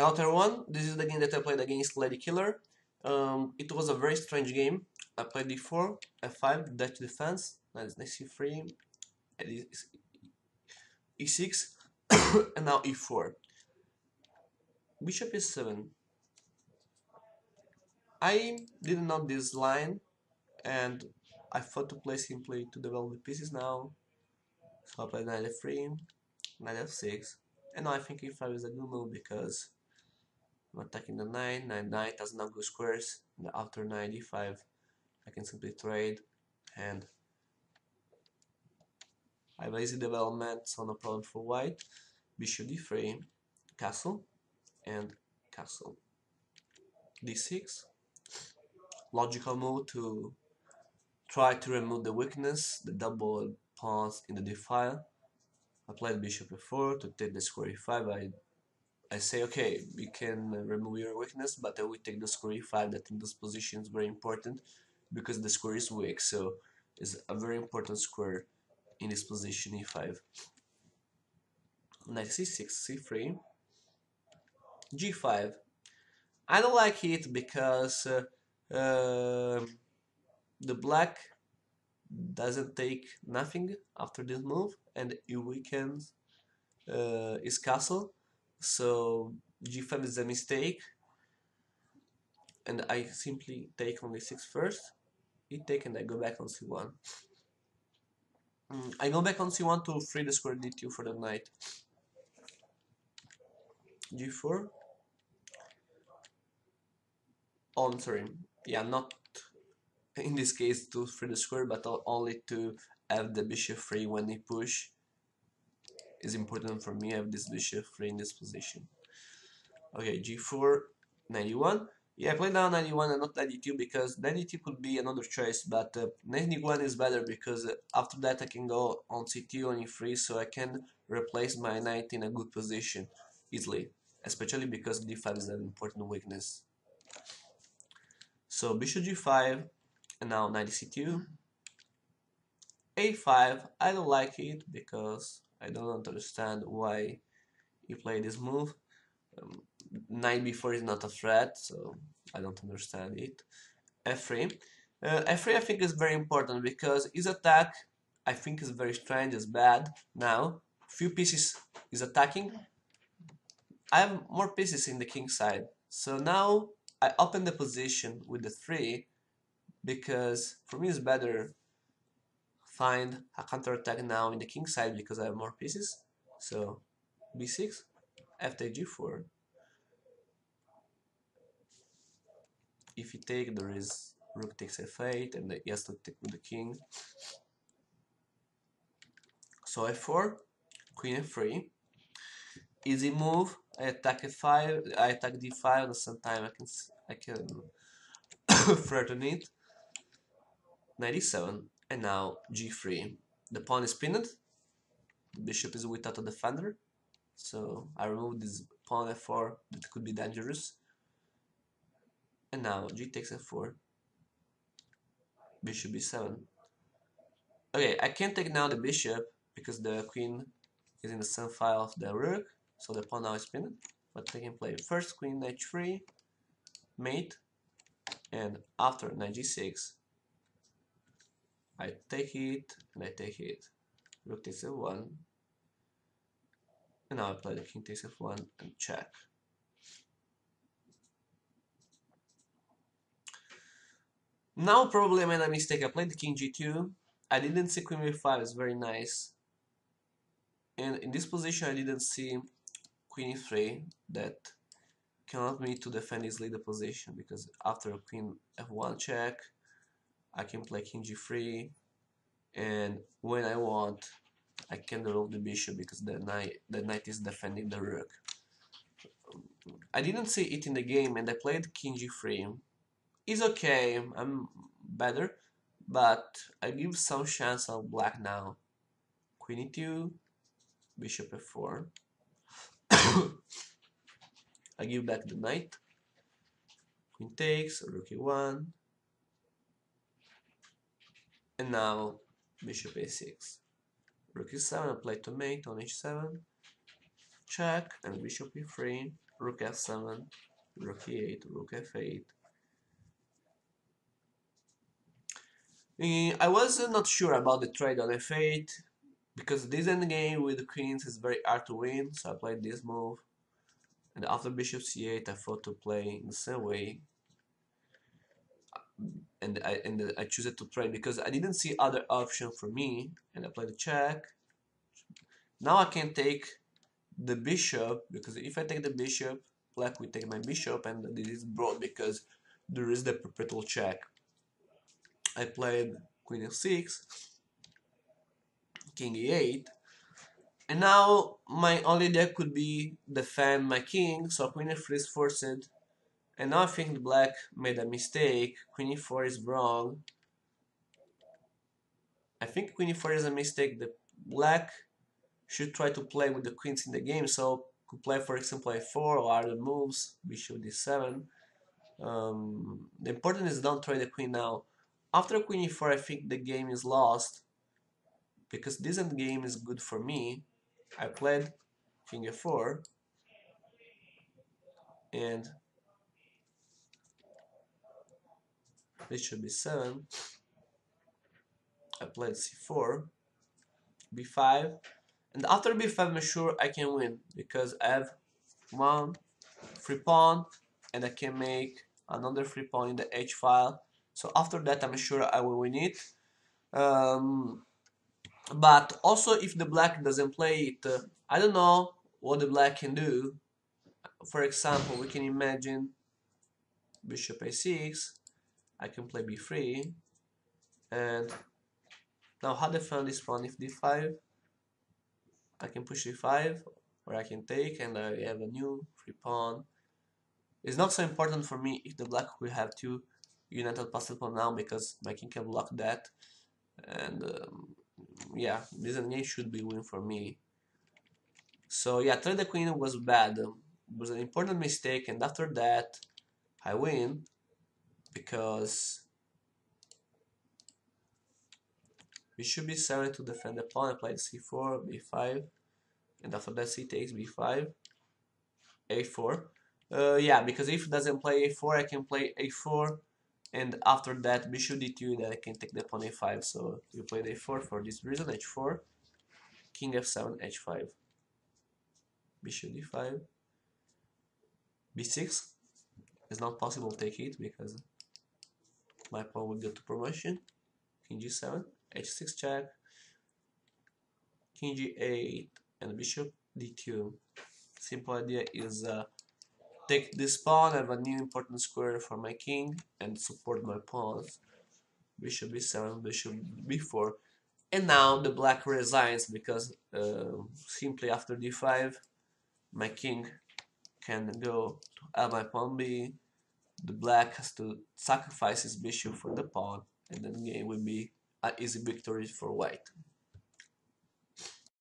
Another one, this is the game that I played against Ladykiller. Um, it was a very strange game. I played d4, f5, Dutch defense, knight c3, e6, and now e4. Bishop e7. I didn't know this line, and I thought to play simply to develop the pieces now. So I played knight f3, knight f6, and now I think e5 is a good move because I'm attacking the knight, knight knight does not squares, after knight e5 I can simply trade and I have easy development, so no problem for white. Bishop d3, castle, and castle. d6, logical move to try to remove the weakness, the double pawns in the d file. I played bishop e4 to take the square e5. I I say okay, we can remove your weakness, but I will take the square e5 that in this position is very important because the square is weak, so it's a very important square in this position e5. Knight c6, c3, g5. I don't like it because uh, uh, the black doesn't take nothing after this move and it weakens uh, his castle so g5 is a mistake and I simply take on d6 first. It take and I go back on c1 mm, I go back on c1 to free the square d2 for the knight g4 oh sorry. Yeah not in this case to free the square but only to have the bishop free when he push is important for me. I have this bishop free in this position. Okay g4 91 yeah I played down 91 and not 92 because 92 could be another choice but uh, 91 is better because uh, after that I can go on c2 on e3 so I can replace my knight in a good position easily especially because d5 is an important weakness. So bishop g5 and now knight c2 a5 I don't like it because I don't understand why he played this move. Um, knight b4 is not a threat, so I don't understand it. f3. Uh, f3 I think is very important because his attack I think is very strange, is bad now. Few pieces is attacking. I have more pieces in the king side. So now I open the position with the 3 because for me it's better find a counter attack now in the king side because I have more pieces. So b6, f after g4. If you take, there is rook takes f8 and he has to take with the king. So f4, queen f3. Easy move. I attack f5. I attack d5. At the same time, I can I can threaten it. 97 and now g3 the pawn is pinned. The bishop is without a defender so I remove this pawn f4 that could be dangerous. And now g takes f4 bishop b7 okay I can't take now the bishop because the queen is in the same file of the rook so the pawn now is pinned. But I can play first queen h3 mate and after knight g6 I take it and I take it. Rook takes f1. And now I play the king takes f1 and check. Now probably I made a mistake. I played the king g2. I didn't see queen b5. It's very nice. And in this position I didn't see queen e3 that can help me to defend easily the position because after queen f1 check I can play king g3 and when I want I can remove the bishop because the knight the knight is defending the rook. I didn't see it in the game and I played king g3 it's okay I'm better but I give some chance of black now. Queen e2 bishop f4 I give back the knight. Queen takes rook e1 and now bishop a6 rook e7 I play to mate on h7 check and bishop e3, rook f7, rook e8, rook f8. I was not sure about the trade on f8 because this endgame with queens is very hard to win, so I played this move. And after bishop c8, I thought to play in the same way. And I and I choose it to trade because I didn't see other option for me, and I played the check. Now I can take the bishop because if I take the bishop, black will take my bishop, and this is broad because there is the perpetual check. I played queen f6, king e8, and now my only deck could be defend my king, so queen f3 is forced, and now I think black made a mistake, queen e4 is wrong. I think queen e4 is a mistake, the black should try to play with the queens in the game, so could play for example a4 or other moves, bishop d7. Um, the important is don't try the queen now. After queen e4 I think the game is lost because this end game is good for me. I played king f4 and bishop b7 I played c4 b5 and after b5 I'm sure I can win because I have one free pawn and I can make another free pawn in the h file. So after that I'm sure I will win it. Um, but also if the black doesn't play it uh, I don't know what the black can do. For example we can imagine bishop a6 I can play b3 and now how defend this pawn if d5 I can push d5 or I can take and I have a new free pawn. It's not so important for me if the black will have two United passed pawn now because my king can block that. And um, yeah this game should be win for me. So yeah trade the queen was bad. It was an important mistake and after that I win because we should be 7 to defend the pawn I played c4 b5 and after that c takes b5 a4 uh, yeah because if it doesn't play a4 I can play a4 and after that bishop d2 then I can take the pawn a5 so you play a4 for this reason h4 king f7 h5 bishop d5 b6 it's not possible to take it because my pawn will go to promotion king g7 h6 check king g8 and bishop d2 simple idea is uh, take this pawn, have a new important square for my king and support my pawns. Bishop b7, bishop b4. And now the black resigns because uh, simply after d5 my king can go to have my pawn b. The black has to sacrifice his bishop for the pawn and then the game will be an easy victory for white.